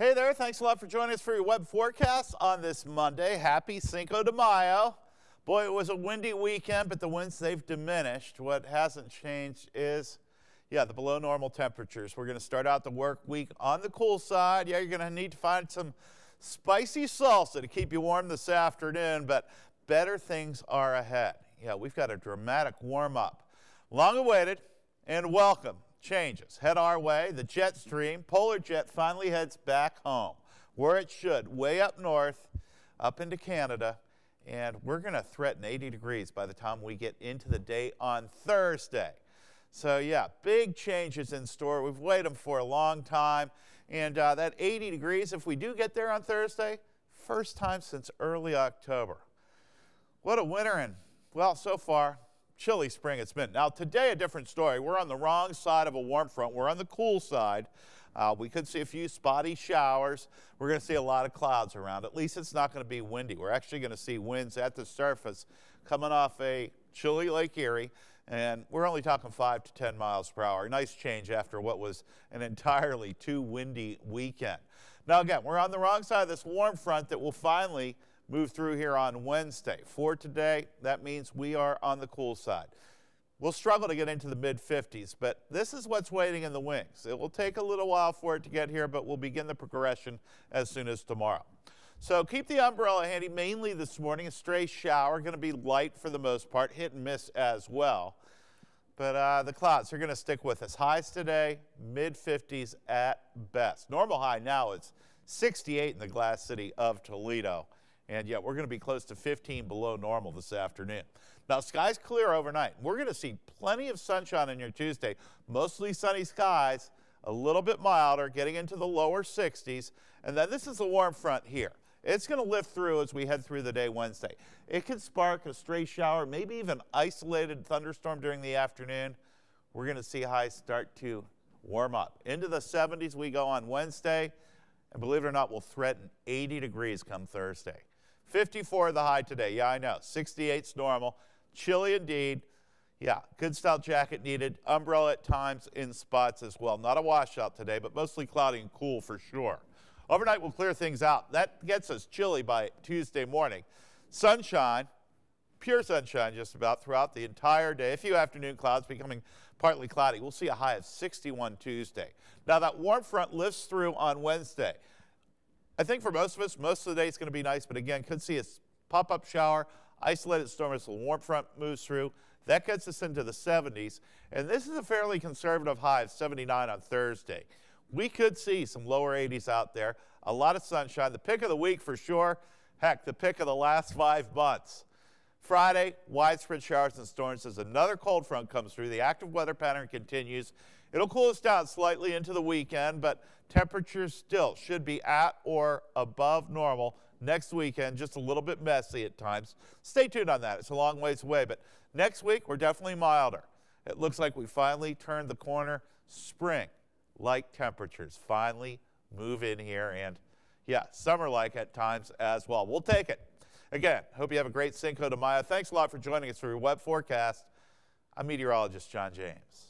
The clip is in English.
Hey there, thanks a lot for joining us for your web forecast on this Monday. Happy Cinco de Mayo. Boy, it was a windy weekend, but the winds, they've diminished. What hasn't changed is, yeah, the below normal temperatures. We're going to start out the work week on the cool side. Yeah, you're going to need to find some spicy salsa to keep you warm this afternoon, but better things are ahead. Yeah, we've got a dramatic warm up. Long awaited and welcome changes. Head our way. The jet stream, polar jet, finally heads back home where it should, way up north, up into Canada. And we're going to threaten 80 degrees by the time we get into the day on Thursday. So, yeah, big changes in store. We've waited for a long time. And uh, that 80 degrees, if we do get there on Thursday, first time since early October. What a winter and, well, so far, chilly spring it's been. Now, today, a different story. We're on the wrong side of a warm front. We're on the cool side. Uh, we could see a few spotty showers. We're going to see a lot of clouds around. At least it's not going to be windy. We're actually going to see winds at the surface coming off a chilly Lake Erie, and we're only talking 5 to 10 miles per hour. Nice change after what was an entirely too windy weekend. Now, again, we're on the wrong side of this warm front that will finally move through here on Wednesday. For today, that means we are on the cool side. We'll struggle to get into the mid 50s, but this is what's waiting in the wings. It will take a little while for it to get here, but we'll begin the progression as soon as tomorrow. So keep the umbrella handy mainly this morning. A stray shower, going to be light for the most part, hit and miss as well. But uh, the clouds are going to stick with us. Highs today, mid 50s at best. Normal high now is 68 in the glass city of Toledo. And yet we're going to be close to 15 below normal this afternoon. Now, skies clear overnight. We're going to see plenty of sunshine on your Tuesday. Mostly sunny skies, a little bit milder, getting into the lower 60s. And then this is the warm front here. It's going to lift through as we head through the day Wednesday. It could spark a stray shower, maybe even isolated thunderstorm during the afternoon. We're going to see highs start to warm up. Into the 70s we go on Wednesday. And believe it or not, we'll threaten 80 degrees come Thursday. 54 the high today. Yeah, I know. 68's normal. Chilly indeed. Yeah, good style jacket needed. Umbrella at times in spots as well. Not a washout today, but mostly cloudy and cool for sure. Overnight will clear things out. That gets us chilly by Tuesday morning. Sunshine, pure sunshine just about throughout the entire day. A few afternoon clouds becoming partly cloudy. We'll see a high of 61 Tuesday. Now that warm front lifts through on Wednesday. I think for most of us, most of the day it's going to be nice, but again, could see a pop-up shower, isolated storm as the warm front moves through. That gets us into the 70s, and this is a fairly conservative high of 79 on Thursday. We could see some lower 80s out there, a lot of sunshine. The pick of the week for sure. Heck, the pick of the last five months. Friday, widespread showers and storms as another cold front comes through. The active weather pattern continues. It'll cool us down slightly into the weekend, but temperatures still should be at or above normal next weekend, just a little bit messy at times. Stay tuned on that. It's a long ways away, but next week we're definitely milder. It looks like we finally turned the corner. Spring like temperatures finally move in here and yeah, summer like at times as well. We'll take it. Again, hope you have a great Cinco de Mayo. Thanks a lot for joining us for your web forecast. I'm meteorologist Jon James.